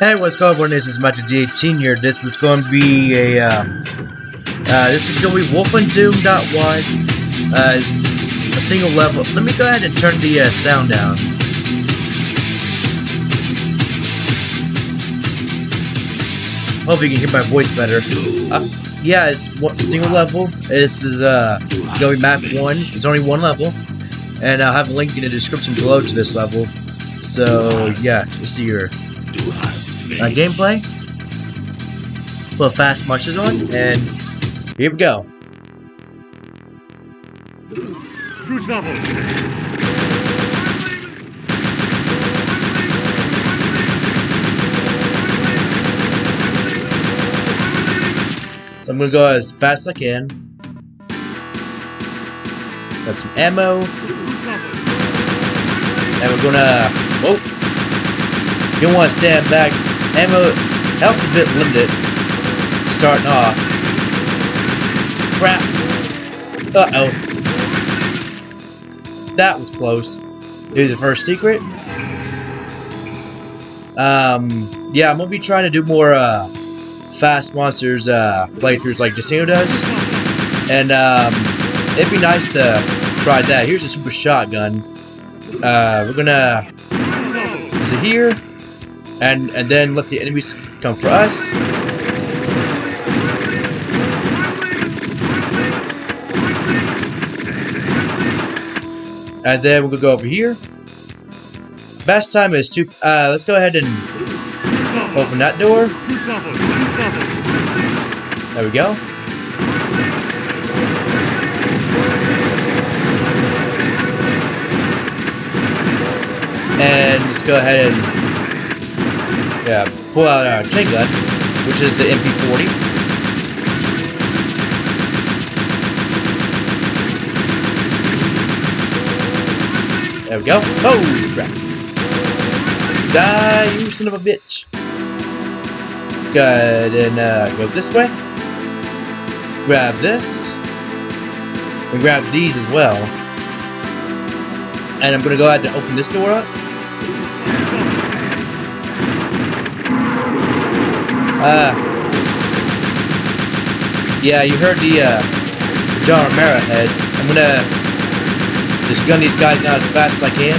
Hey, what's going on? This is Mountain D18 here. This is going to be a, um, uh, this is going to be Wolfendoom.1. Uh, it's a single level. Let me go ahead and turn the uh, sound down. Hope you can hear my voice better. Uh, yeah, it's one single level. This is, uh, going map 1. It's only one level. And I'll have a link in the description below to this level. So, yeah, you see your uh, gameplay. Put fast monsters on, and here we go. So I'm gonna go as fast as I can. Got some ammo. And we're gonna. Oh! You to stand back. Ammo, health a bit limited. Starting off. Crap. Uh-oh. That was close. Here's the first secret. Um, yeah, I'm gonna be trying to do more, uh, Fast Monsters, uh, playthroughs like Decino does. And, um, it'd be nice to try that. Here's a super shotgun. Uh, we're gonna use it here and and then let the enemies come for us. And then we're gonna go over here. Best time is two. Uh, let's go ahead and open that door. There we go. And let's go ahead and yeah, pull out our chain gun, which is the MP40. There we go. Oh, crap. Die, you son of a bitch. Let's go ahead and uh, go this way. Grab this. And grab these as well. And I'm going to go ahead and open this door up. Uh, yeah, you heard the uh, John Romero head. I'm gonna just gun these guys down as fast as I can.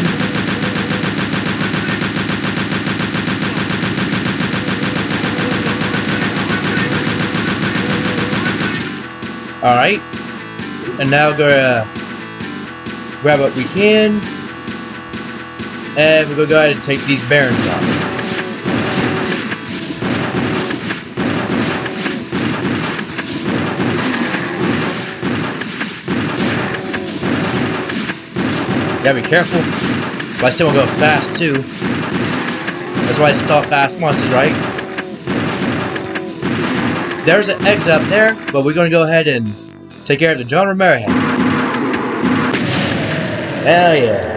Alright. And now we're gonna grab what we can. And we're gonna go ahead and take these bearings off. Gotta be careful. But I still want to go fast too. That's why it's called Fast Monsters, right? There's an exit up there, but we're gonna go ahead and take care of the John Romero head. Hell yeah.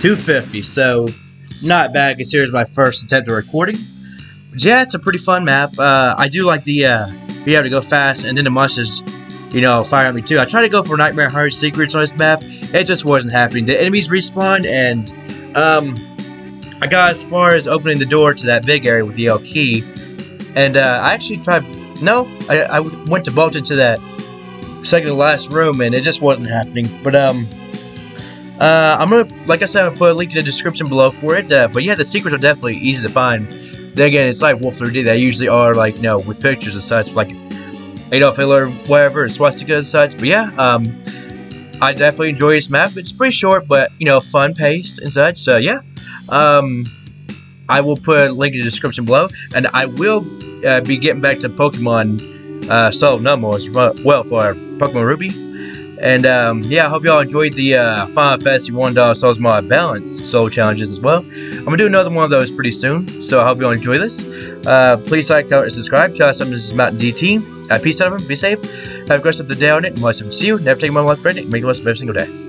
250, so not bad considering my first attempt at recording. But yeah, it's a pretty fun map. Uh, I do like the uh, be able to go fast, and then the monsters you know, fire me too. I tried to go for Nightmare Heart secrets on this map. It just wasn't happening. The enemies respawned, and um, I got as far as opening the door to that big area with the L key. And uh, I actually tried. No, I, I went to bolt into that second to last room, and it just wasn't happening. But um, uh, I'm gonna, like I said, I'll put a link in the description below for it. Uh, but yeah, the secrets are definitely easy to find. Then again, it's like Wolf 3D. They usually are like, you know, with pictures and such. Like Adolf Hitler, whatever, swastika and such. But yeah, um, I definitely enjoy this map. It's pretty short, but you know, fun paced and such. So yeah, um, I will put a link in the description below, and I will uh, be getting back to Pokemon uh, Soul as well for Pokemon Ruby. And um, yeah, I hope y'all enjoyed the uh, Final Fantasy One Dawn of Souls Mod Balance Soul Challenges as well. I'm gonna do another one of those pretty soon, so I hope y'all enjoy this. Uh, please like, comment, and subscribe. Tell us something. This is Mountain D18. Uh, peace out, everyone. Be safe. Have a great rest of the day on it. And we'll see you. Never take my life for granted. Make the most of every single day.